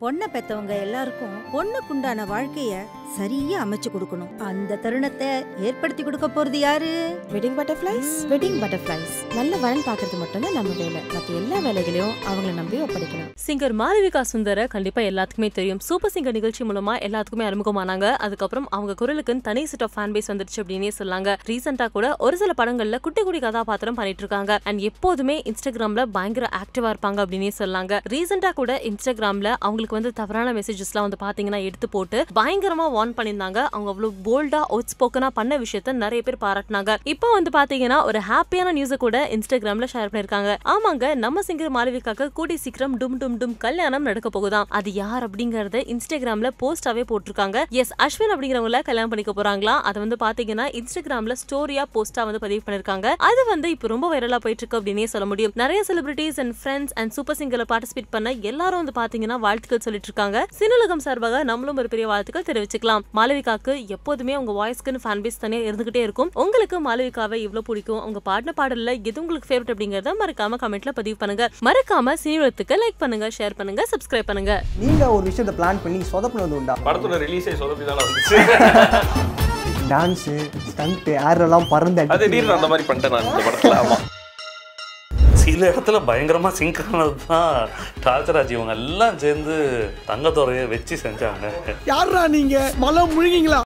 பொண்ணை பெத்தவங்க எல்லாருக்கும் பொண்ணுக்குண்டான வாழ்க்கைய சரியா அமைச்சு கொடுக்கணும். அந்த தருணத்தை ஏற்படுத்தி கொடுக்க போறது யாரு? வெட்டிங் பட்டர்ஃப்ளைஸ் வெட்டிங் பட்டர்ஃப்ளைஸ் நல்ல வரன் பார்க்கறது மட்டும்தான் நம்ம வேலை. மற்ற எல்லா வேலைகளையும் அவங்கள நம்பி ஒப்படைக்கலாம் சிங்கர் மாளவிகா சுந்தர கண்டிப்பா எல்லாத்துக்குமே தெரியும். சூப்பர் சிங்கர் நிகழ்ச்சி மூலமா எல்லாத்துக்குமே அறிமுகமானாங்க. அதுக்கப்புறம் அவங்க குரலுக்குன்னு தனி செட் ஆஃப் ஃபேன் பேஸ் வந்துருச்சு அப்படின்னே சொல்லாங்க ரீசெண்டா கூட ஒரு சில படங்கள்ல குட்டி குட்டி கதாபாத்திரம் பண்ணிட்டு இருக்காங்க. அண்ட் எப்போதுமே இன்ஸ்டாகிராம்ல பயங்கர ஆக்டிவா இருப்பாங்க அப்படின்னே சொல்லாங்க ரீசெண்டா கூட இன்ஸ்டாகிராம்ல அவங்களுக்கு வந்து தவறான மெசேஜஸ்லாம் வந்து பாத்தீங்கன்னா எடுத்து போட்டு பயங்கரமா வார்ன் பண்ணியிருந்தாங்க. அவங்க அவ்வளவு போல்டா அவுட் ஸ்போக்கனா பண்ண விஷயத்த நிறைய பேர் பாராட்டினாங்க. இப்போ வந்து பாத்தீங்கன்னா ஒரு ஹாப்பியான நியூஸை கூட இன்ஸ்டாகிராம்ல ஷேர் பண்ணிருக்காங்க ஆமாங்க நம்ம சிங்கர் மாளவிகாக்கு கூடி சீக்கிரம் டும் டும் டும் கல்யாணம் நடக்க போகுதாம் அது யார் அப்படிங்கறத இன்ஸ்டாகிராம்ல போஸ்டாவே போட்டிருக்காங்க. எஸ் அஸ்வின் அப்படிங்கிறவங்கள கல்யாணம் பண்ணிக்க போறாங்களா? அதை வந்து பாத்தீங்கன்னா இன்ஸ்டாகிராம்ல ஸ்டோரியா போஸ்டா வந்து பதிவு பண்ணிருக்காங்க அது வந்து இப்போ ரொம்ப வைரலா போயிட்டு இருக்கு அப்படின்னே சொல்ல முடியும். நிறைய celebrities and friends and super சிங்கர்ல participate பண்ண எல்லாரும் வந்து பாத்தீங்கன்னா வாழ்த்துக்கள் சொல்லிட்டு இருக்காங்க. சினலகம் சார்பாக நம்மளும் ஒரு பெரிய வாழ்த்துக்கள் தெரிவிச்சுக்கலாம். மாளவிகாக்கு எப்போதுமே உங்க வாய்ஸ்க்குன்னு ஃபேன் பேஸ் தனியா இருந்துகிட்டே இருக்கும். உங்களுக்கு மாளவிகாவை இவ்வளவு பிடிக்கும். உங்க பாடின பாடல்ல எது உங்களுக்கு ஃபேவரட் அப்படிங்கறத மறக்காம கமெண்ட்ல பதிவு பண்ணுங்க. மறக்காம சினிவத்துக்கு லைக் பண்ணுங்க ஷேர் பண்ணுங்க சப்ஸ்கிரைப் பண்ணுங்க. நீங்க ஒரு விஷயத்தை பிளான் பண்ணி சொதப்புனது உண்டா? படத்தோட ரிலீஸே சொதப்பி தானே வந்துச்சு. டான்ஸு ஸ்டண்ட்டு ஏரெல்லாம் பறந்து அது அந்த மாதிரி பண்ணிட்டேன் நான் இந்த படத்துல. ஆமா. சில இடத்துல பயங்கரமாக சிங்க் ஆனது தான் ராஜராஜ் இவங்க எல்லாம் சேர்ந்து தங்கத்துறையை வச்சு செஞ்சாங்க. யாரா நீங்கள் மலம் முழுகிங்களா?